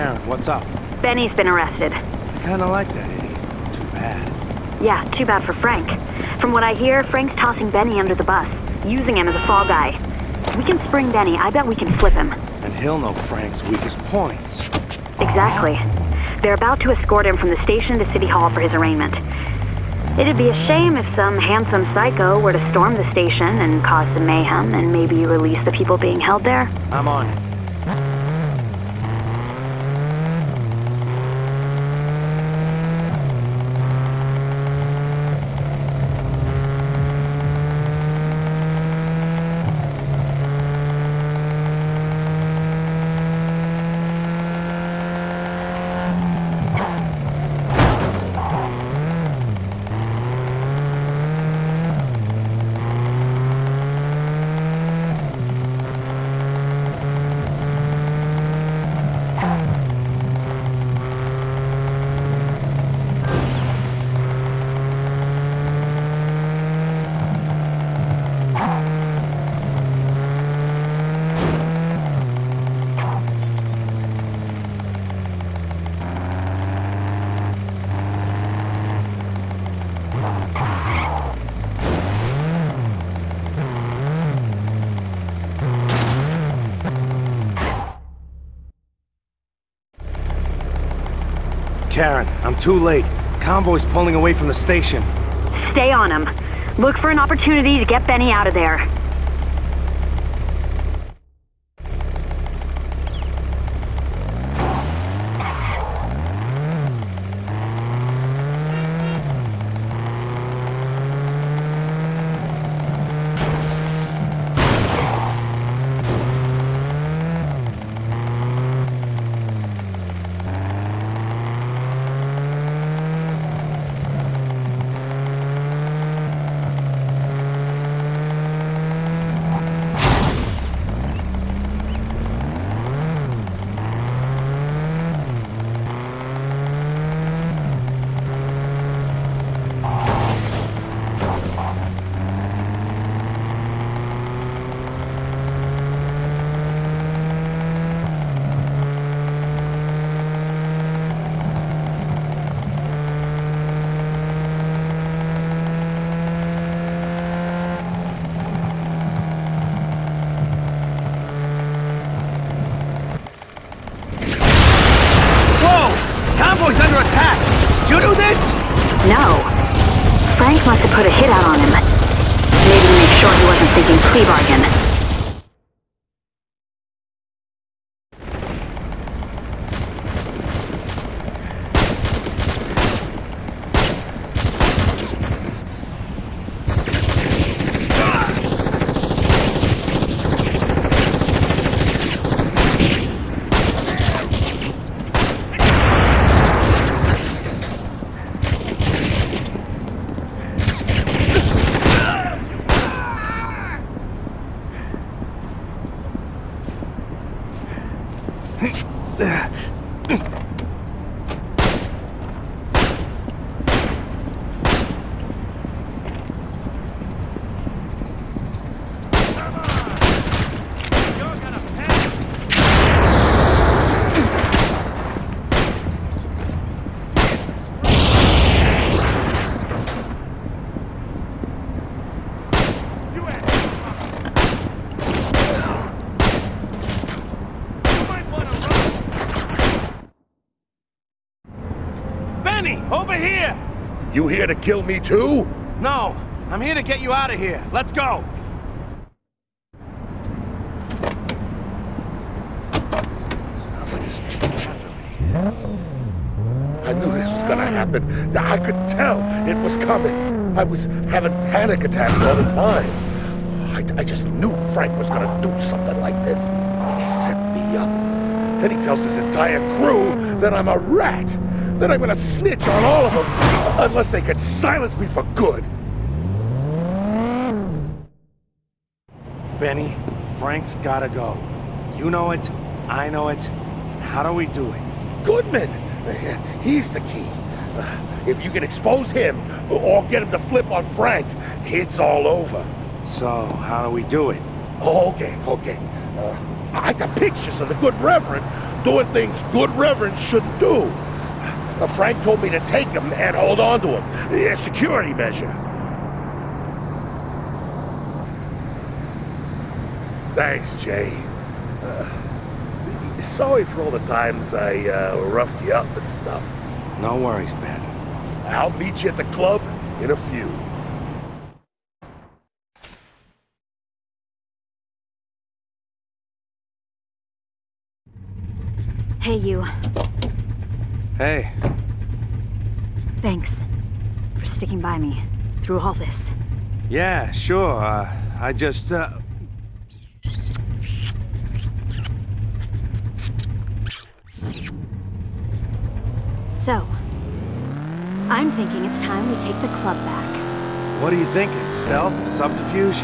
Karen, what's up? Benny's been arrested. I kinda like that idiot. Too bad. Yeah, too bad for Frank. From what I hear, Frank's tossing Benny under the bus, using him as a fall guy. If we can spring Benny, I bet we can flip him. And he'll know Frank's weakest points. Exactly. They're about to escort him from the station to City Hall for his arraignment. It'd be a shame if some handsome psycho were to storm the station and cause some mayhem and maybe release the people being held there. I'm on it. Karen, I'm too late. Convoy's pulling away from the station. Stay on him. Look for an opportunity to get Benny out of there. Whoa! Convoy's under attack! Did you do this? No. Must have put a hit out on him. Maybe to make sure he wasn't thinking plea bargain. Benny, over here! You here to kill me too? No, I'm here to get you out of here. Let's go. Smells like a strange bathroom in here. I knew this was gonna happen. I could tell it was coming. I was having panic attacks all the time. I, I just knew Frank was gonna do something like this. He set me up. Then he tells his entire crew that I'm a rat. That I'm gonna snitch on all of them unless they can silence me for good. Benny, Frank's gotta go. You know it, I know it. How do we do it? Goodman! He's the key. If you can expose him or get him to flip on Frank, it's all over. So, how do we do it? Oh, okay, okay. Uh, I got pictures of the good reverend doing things good reverend shouldn't do. Frank told me to take him and hold on to him. A security measure. Thanks, Jay. Uh, sorry for all the times I uh, roughed you up and stuff. No worries, Ben. I'll meet you at the club in a few. Hey, you. Hey, Thanks for sticking by me through all this. yeah, sure. Uh, I just, uh... So, I'm thinking it's time we take the club back. What are you thinking? Stealth? Subterfuge?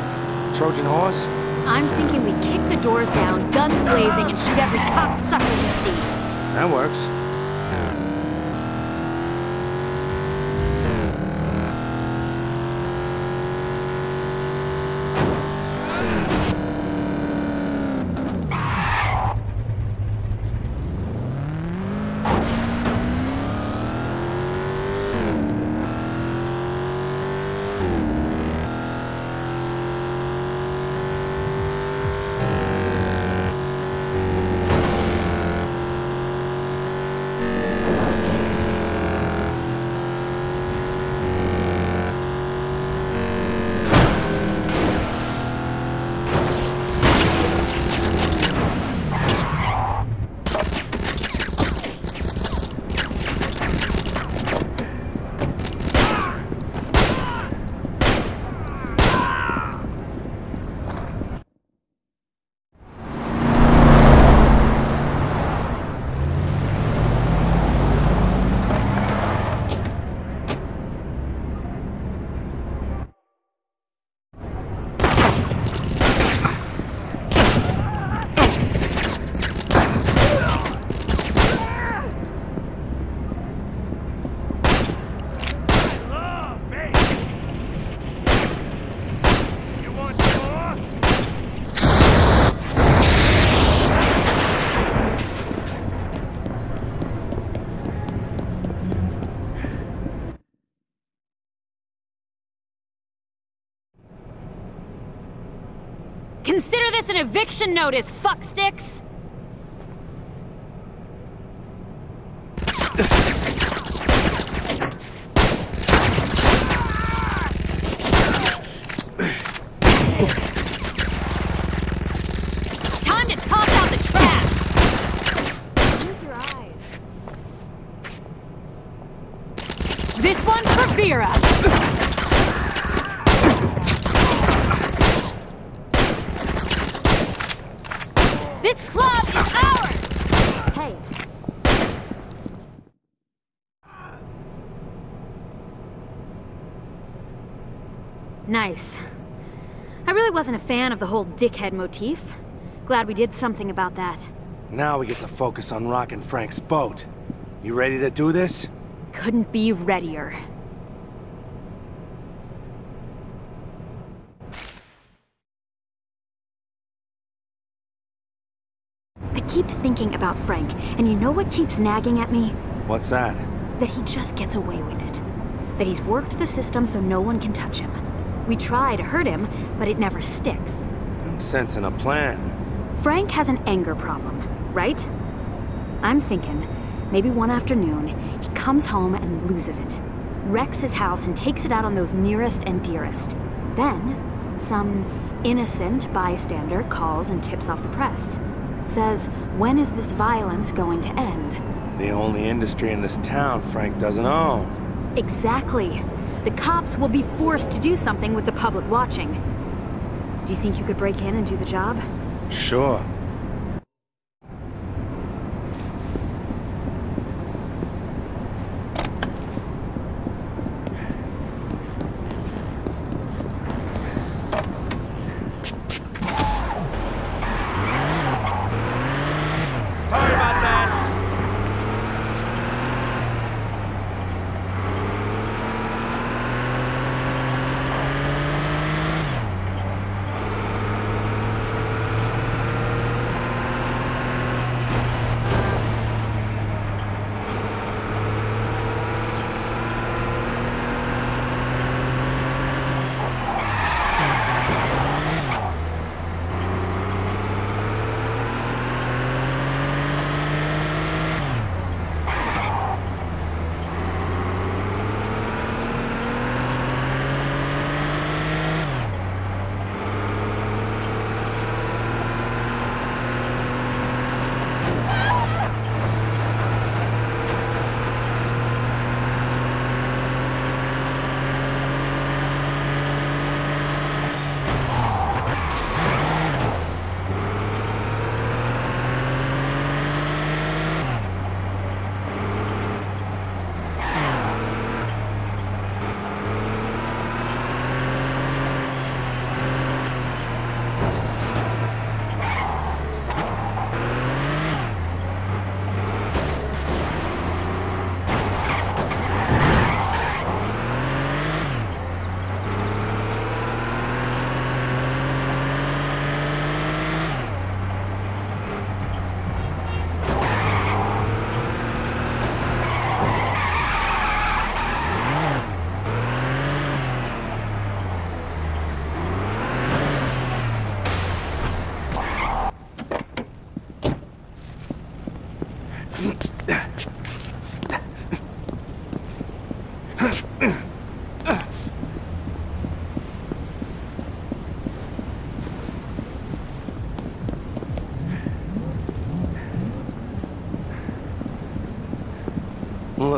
Trojan horse? I'm thinking we kick the doors down, guns blazing, and shoot every cocksucker we see. That works. Consider this an eviction notice, fucksticks! Time to toss out the trash! Use your eyes. This one's for Vera! This club is ours! Hey. Nice. I really wasn't a fan of the whole dickhead motif. Glad we did something about that. Now we get to focus on rocking Frank's boat. You ready to do this? Couldn't be readier. I keep thinking about Frank, and you know what keeps nagging at me? What's that? That he just gets away with it. That he's worked the system so no one can touch him. We try to hurt him, but it never sticks. I'm sensing a plan. Frank has an anger problem, right? I'm thinking maybe one afternoon he comes home and loses it, wrecks his house and takes it out on those nearest and dearest. Then, some innocent bystander calls and tips off the press. Says, when is this violence going to end? The only industry in this town Frank doesn't own. Exactly. The cops will be forced to do something with the public watching. Do you think you could break in and do the job? Sure.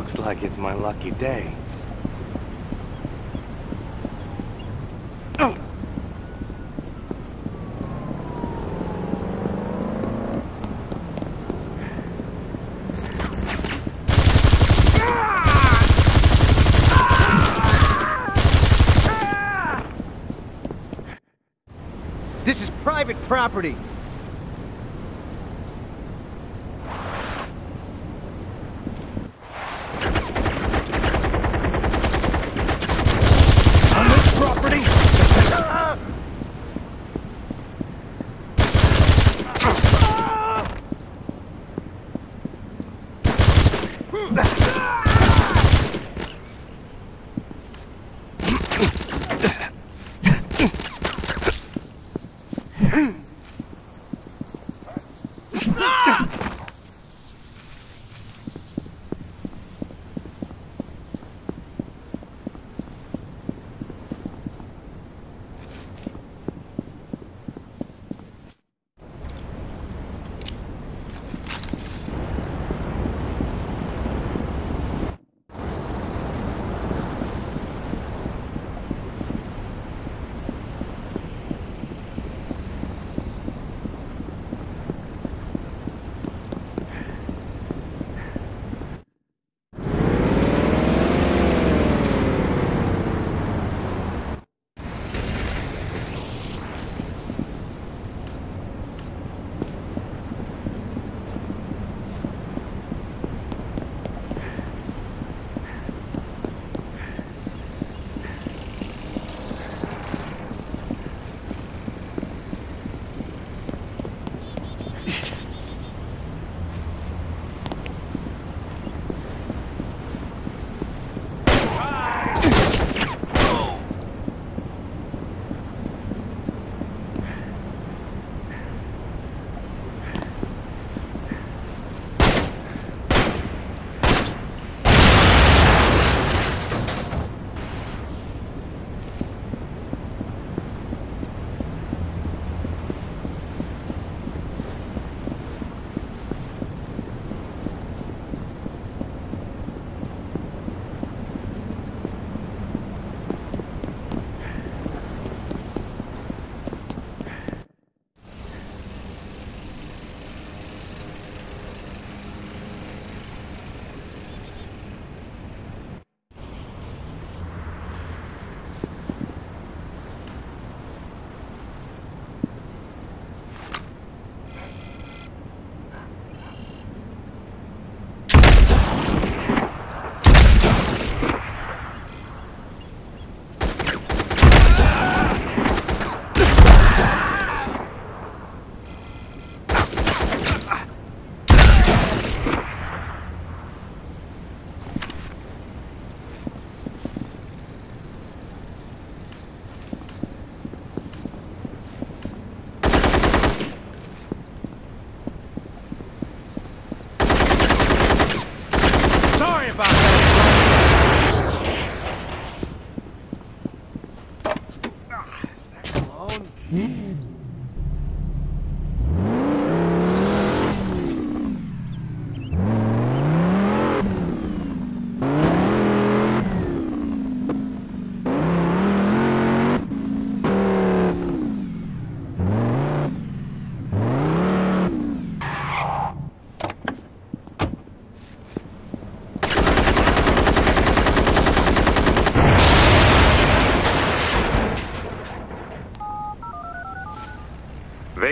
Looks like it's my lucky day. Oh! This is private property.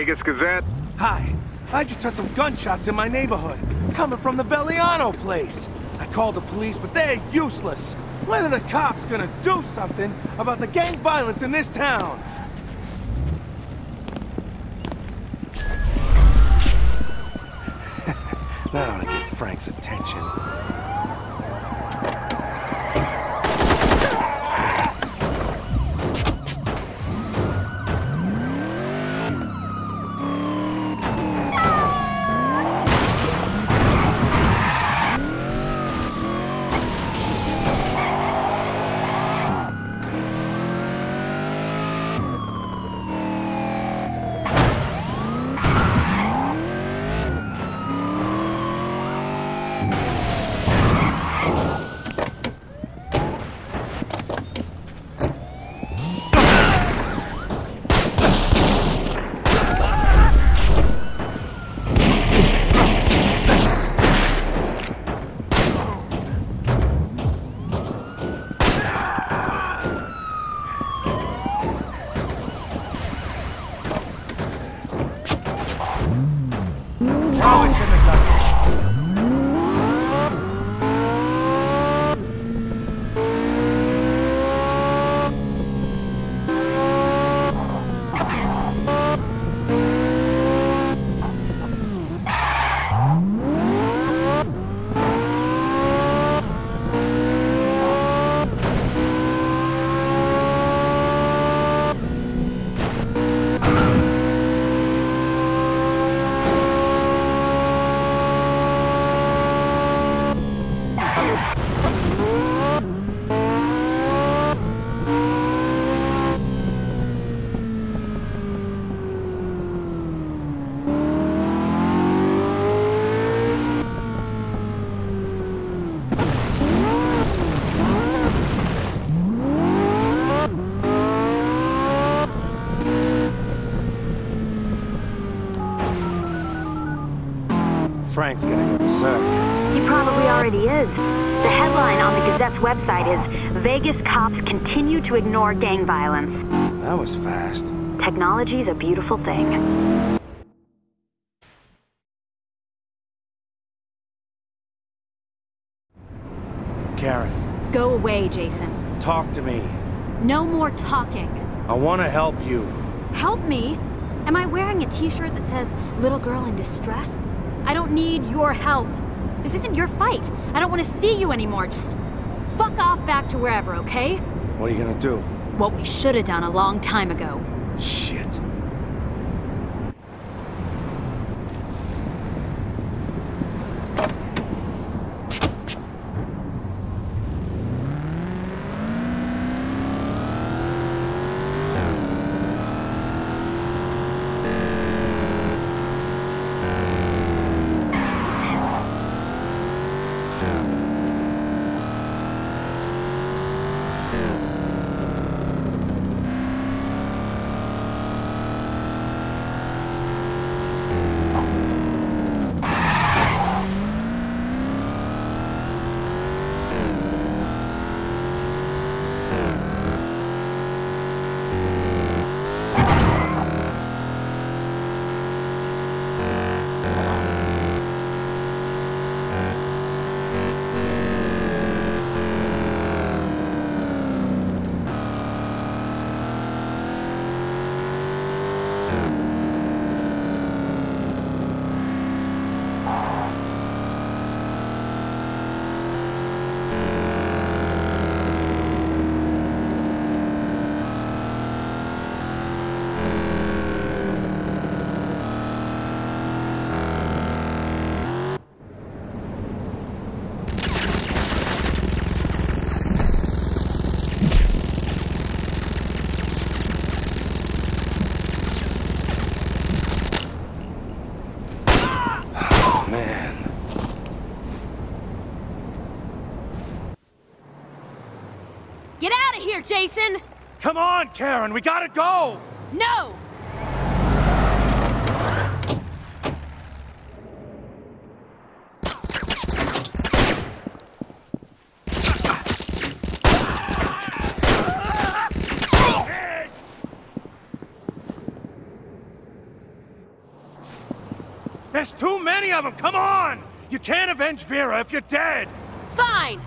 Vegas Gazette? Hi. I just heard some gunshots in my neighborhood, coming from the Veliano place. I called the police, but they're useless. When are the cops gonna do something about the gang violence in this town? Frank's gonna go berserk. He probably already is. The headline on the Gazette's website is Vegas cops continue to ignore gang violence. That was fast. Technology's a beautiful thing. Karen, Go away, Jason. talk to me. No more talking. I want to help you. Help me? Am I wearing a t-shirt that says little girl in distress? I don't need your help. This isn't your fight. I don't want to see you anymore. Just fuck off back to wherever, okay? What are you gonna do? What we should have done a long time ago. Shit. Man. Get out of here, Jason! Come on, Karen, we gotta go! No! There's too many of them, come on! You can't avenge Vera if you're dead! Fine!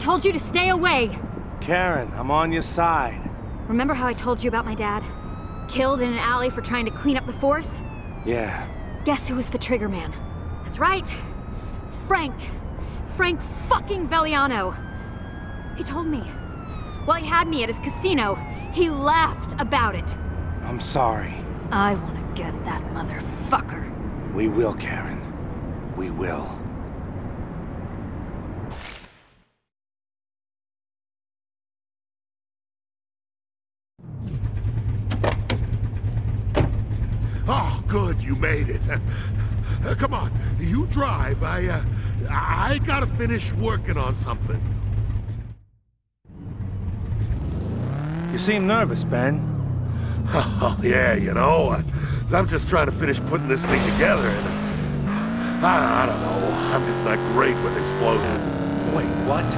Told you to stay away! Karen, I'm on your side. Remember how I told you about my dad? Killed in an alley for trying to clean up the force? Yeah. Guess who was the trigger man? That's right. Frank. Frank fucking Veliano. He told me. While he had me at his casino, he laughed about it. I'm sorry. I want to get that motherfucker. We will, Karen. We will. Oh, good, you made it. Uh, come on, you drive. I, uh, I gotta finish working on something. You seem nervous, Ben. Oh, yeah, you know, uh, I'm just trying to finish putting this thing together, and I, I don't know, I'm just not great with explosives. Wait, what?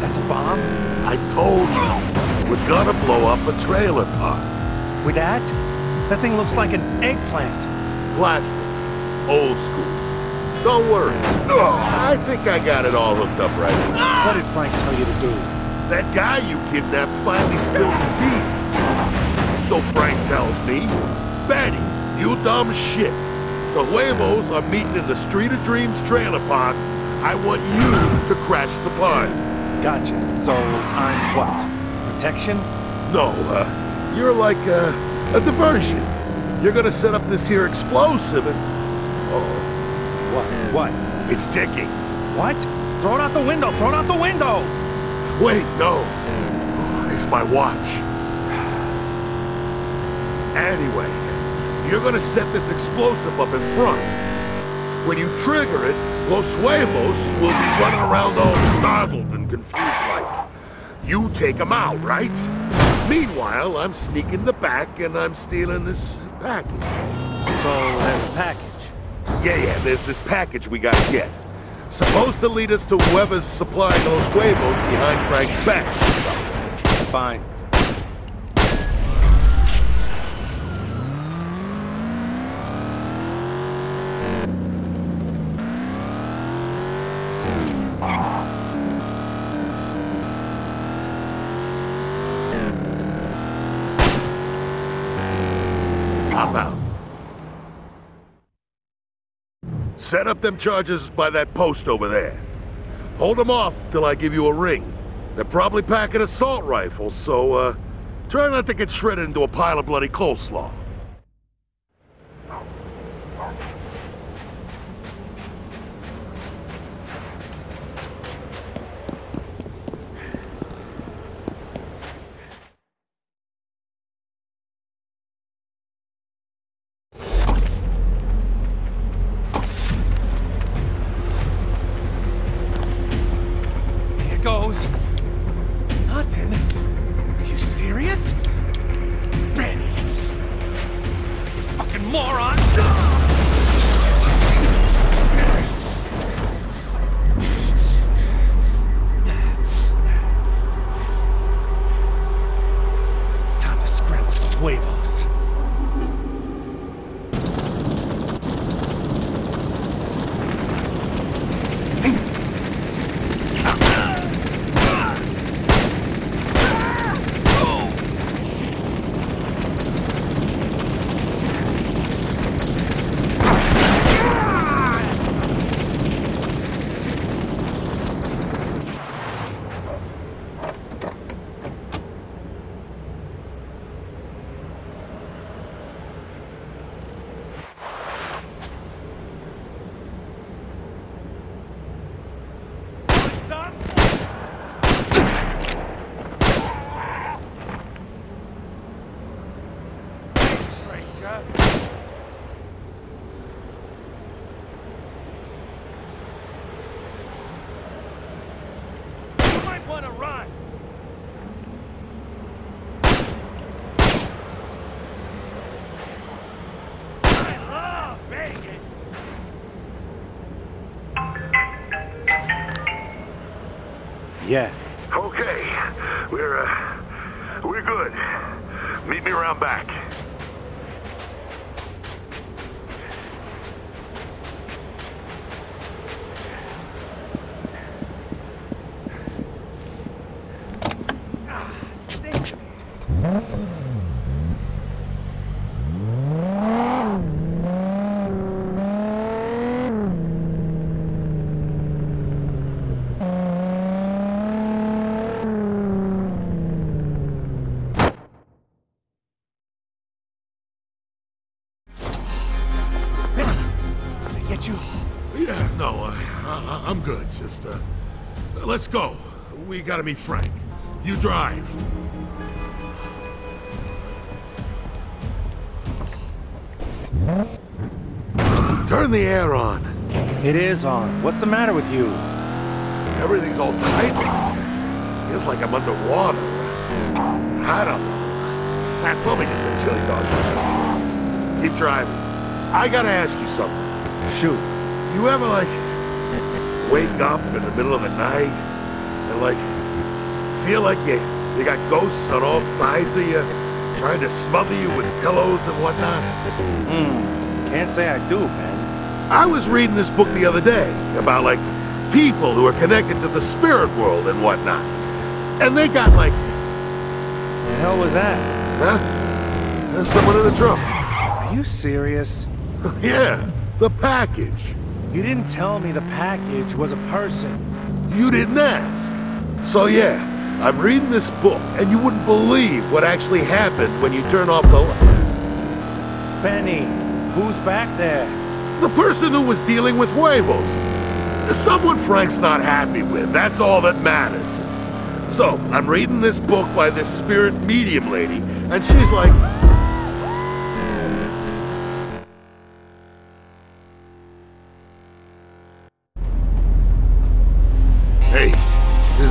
That's a bomb? I told you, we're gonna blow up a trailer park. With that? That thing looks like an eggplant. Plastics, old school. Don't worry, I think I got it all hooked up right. What did Frank tell you to do? That guy you kidnapped finally spilled his beans. So Frank tells me, Benny, you dumb shit. The Huevos are meeting in the Street of Dreams trailer park. I want you to crash the party. Gotcha. So I'm what? Protection? No, uh, you're like a, a diversion. You're gonna set up this here explosive and... Oh, What? What? it's ticking. What? Throw it out the window! Throw it out the window! Wait, no. It's my watch. Anyway, you're gonna set this explosive up in front. When you trigger it, Los Huevos will be running around all startled and confused like. You take them out, right? Meanwhile, I'm sneaking the back and I'm stealing this package. So there's a package. Yeah, yeah, there's this package we gotta get. Supposed to lead us to whoever's supplying those Huevos behind Frank's back. Fine. Hop out. Set up them charges by that post over there. Hold them off till I give you a ring. They're probably packing assault rifles, so, uh, try not to get shredded into a pile of bloody coleslaw. Yeah. Okay, we're, uh, we're good. Meet me around back. Let's go. We gotta meet Frank. You drive. Turn the air on. It is on. What's the matter with you? Everything's all tightening. Feels like I'm underwater. I don't know. That's probably just the chili dogs. Keep driving. I gotta ask you something. Shoot. You ever, like, wake up in the middle of the night like, feel like you, you got ghosts on all sides of you trying to smother you with pillows and whatnot? Hmm, can't say I do, man. I was reading this book the other day about, like, people who are connected to the spirit world and whatnot. And they got, like, The hell was that? huh? There's someone in the trunk. Are you serious? yeah, the package. You didn't tell me the package was a person. You didn't ask. So yeah, I'm reading this book, and you wouldn't believe what actually happened when you turn off the light. Benny, who's back there? The person who was dealing with huevos. Someone Frank's not happy with, that's all that matters. So, I'm reading this book by this spirit medium lady, and she's like,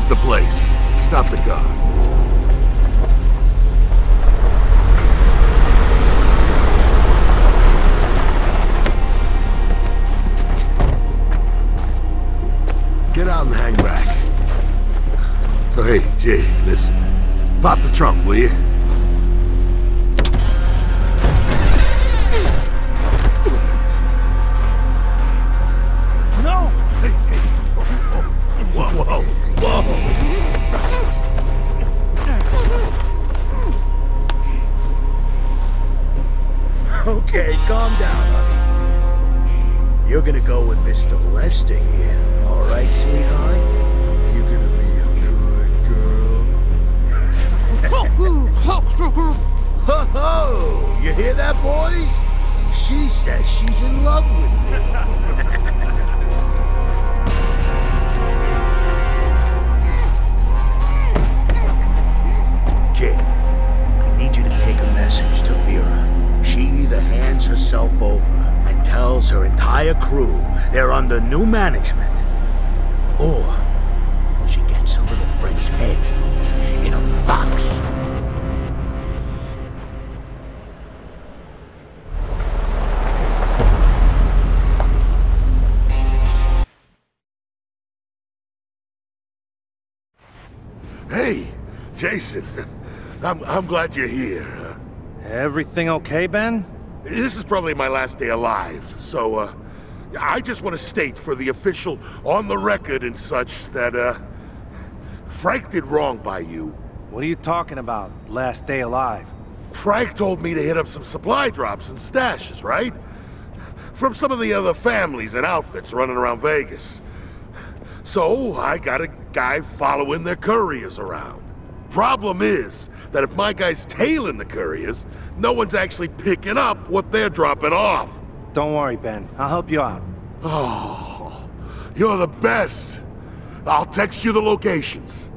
the place. Stop the car. Get out and hang back. So hey, Jay, listen. Pop the trunk, will you? Calm down, honey. You're gonna go with Mr. Lester here, all right, sweetheart? You're gonna be a good girl. Ho ho! You hear that, boys? She says she's in love with me. herself over and tells her entire crew they're under new management, or she gets her little friend's head in a box. Hey, Jason. I'm, I'm glad you're here. Everything okay, Ben? This is probably my last day alive, so, uh, I just want to state for the official on the record and such that, uh, Frank did wrong by you. What are you talking about? Last day alive. Frank told me to hit up some supply drops and stashes, right? From some of the other families and outfits running around Vegas. So, I got a guy following their couriers around. The problem is that if my guy's tailing the couriers, no one's actually picking up what they're dropping off. Don't worry, Ben. I'll help you out. Oh, you're the best. I'll text you the locations.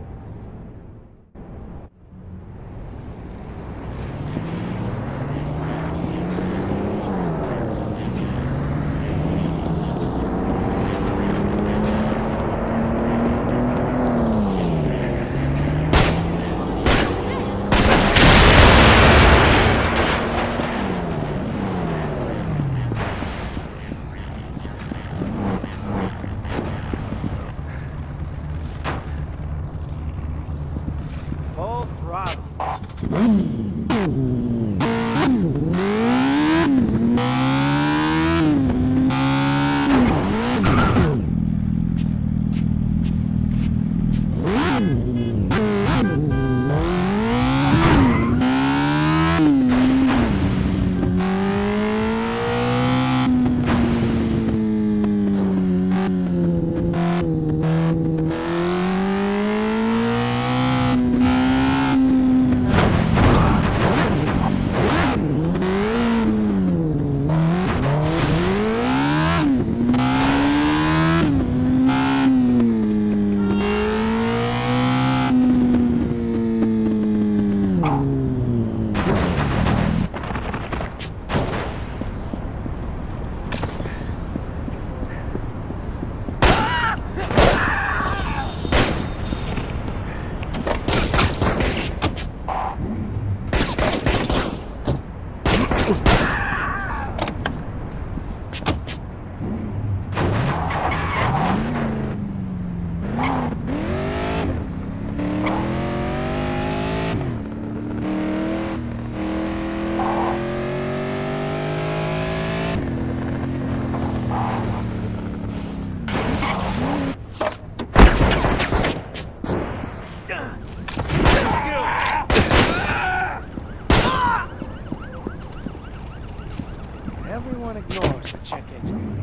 Everyone ignores the check engine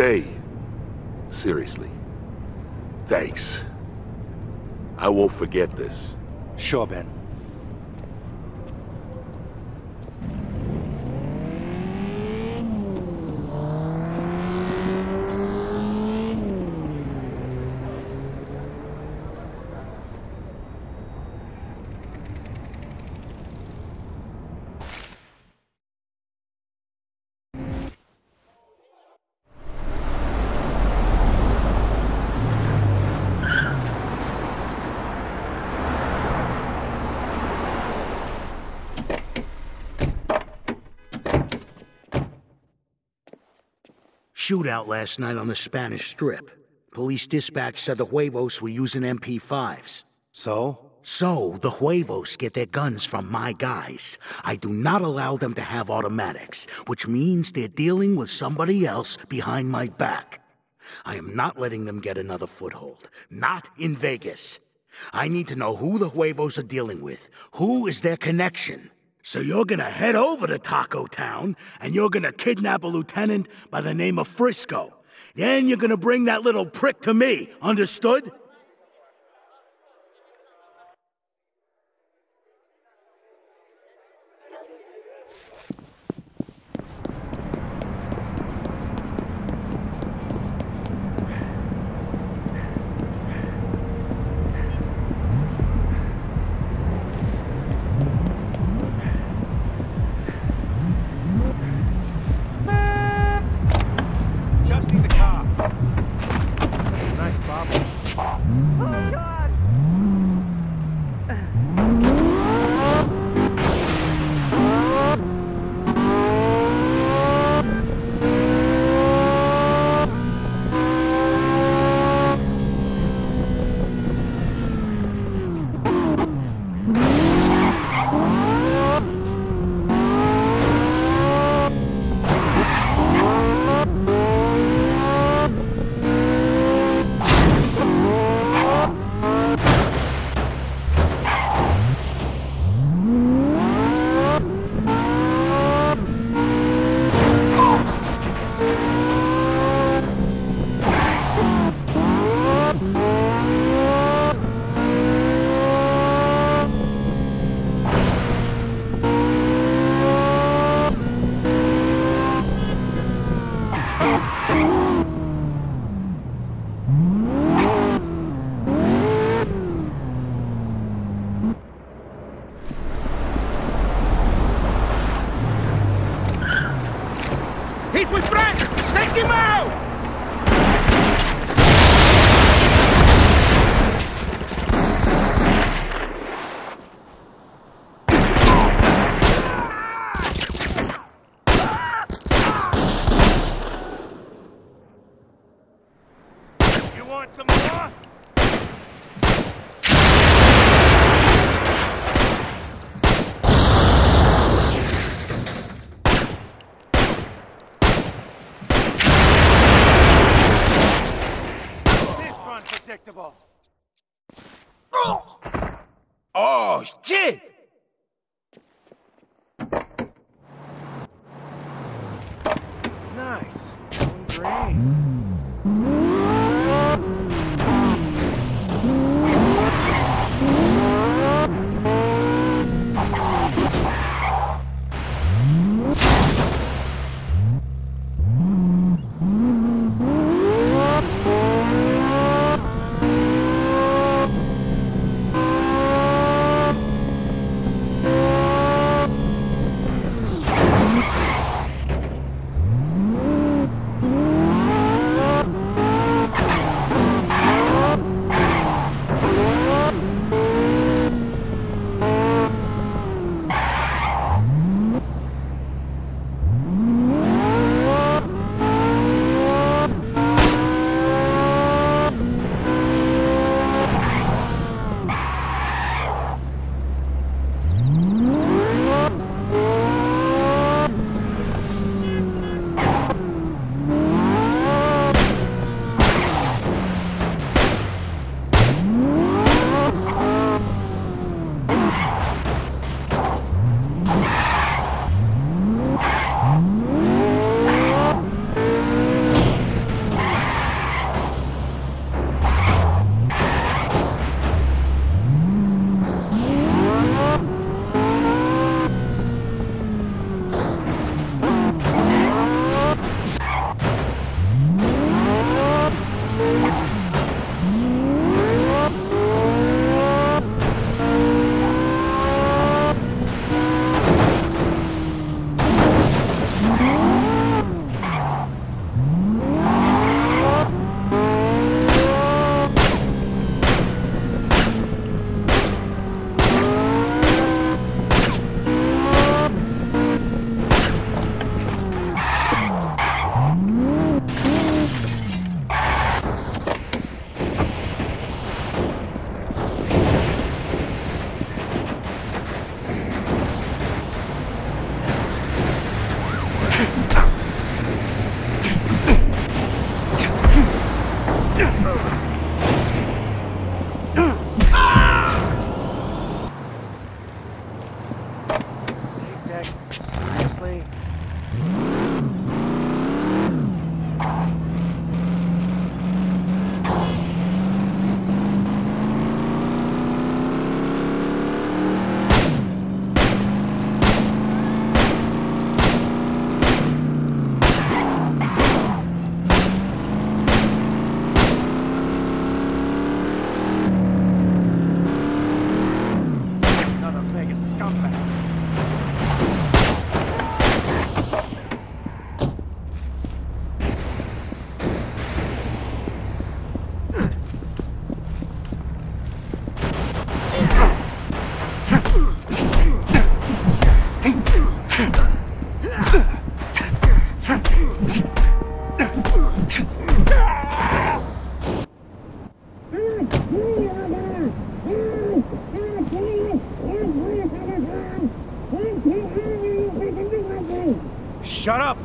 Jay, seriously, thanks. I won't forget this. Sure, Ben. Shootout last night on the Spanish Strip. Police dispatch said the Huevos were using MP5s. So? So, the Huevos get their guns from my guys. I do not allow them to have automatics, which means they're dealing with somebody else behind my back. I am not letting them get another foothold. Not in Vegas. I need to know who the Huevos are dealing with. Who is their connection? So you're gonna head over to Taco Town, and you're gonna kidnap a lieutenant by the name of Frisco. Then you're gonna bring that little prick to me, understood? Oh,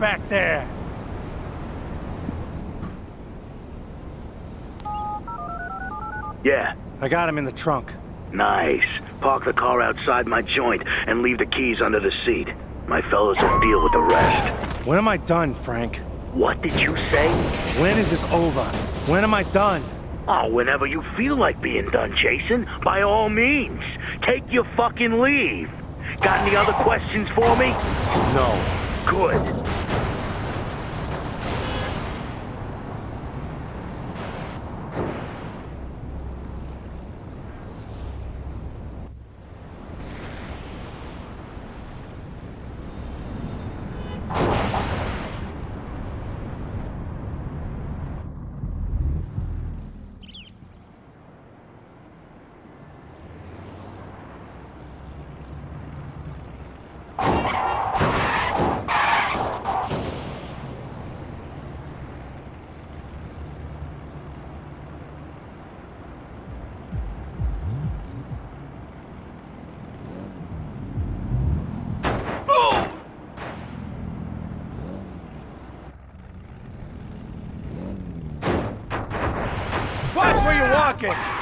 back there! Yeah, I got him in the trunk. nice. Park the car outside my joint and leave the keys under the seat. My fellows will deal with the rest. When am I done, Frank? What did you say? When is this over? When am I done? Oh, whenever you feel like being done, Jason, by all means. Take your fucking leave. Got any other questions for me? No. Good. Walking.